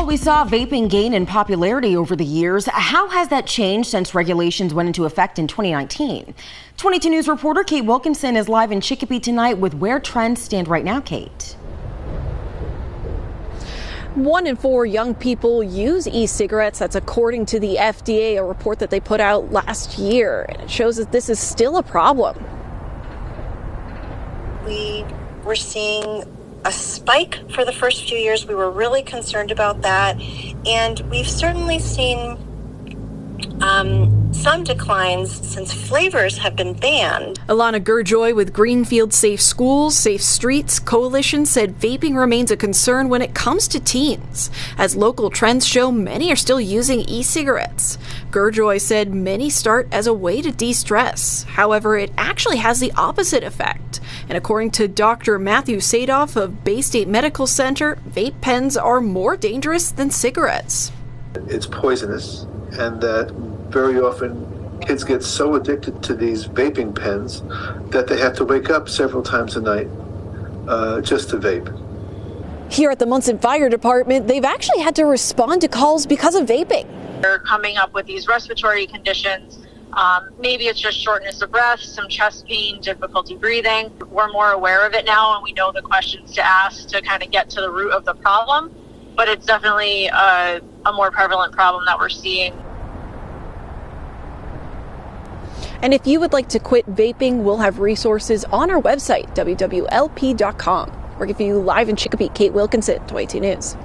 we saw vaping gain in popularity over the years. How has that changed since regulations went into effect in 2019? 22 News reporter Kate Wilkinson is live in Chicopee tonight with where trends stand right now, Kate. One in four young people use e cigarettes. That's according to the FDA, a report that they put out last year. And it shows that this is still a problem. We were seeing a spike for the first few years. We were really concerned about that. And we've certainly seen um, some declines since flavors have been banned. Alana Gurjoy with Greenfield Safe Schools, Safe Streets Coalition said vaping remains a concern when it comes to teens. As local trends show, many are still using e cigarettes. Gurjoy said many start as a way to de stress. However, it actually has the opposite effect. And according to Dr. Matthew Sadof of Baystate Medical Center, vape pens are more dangerous than cigarettes. It's poisonous, and that very often kids get so addicted to these vaping pens that they have to wake up several times a night uh, just to vape. Here at the Monson Fire Department, they've actually had to respond to calls because of vaping. They're coming up with these respiratory conditions. Um, maybe it's just shortness of breath, some chest pain, difficulty breathing. We're more aware of it now, and we know the questions to ask to kind of get to the root of the problem. But it's definitely a, a more prevalent problem that we're seeing. And if you would like to quit vaping, we'll have resources on our website, wwlp.com. We're giving you live in Chicopee, Kate Wilkinson, 22 News.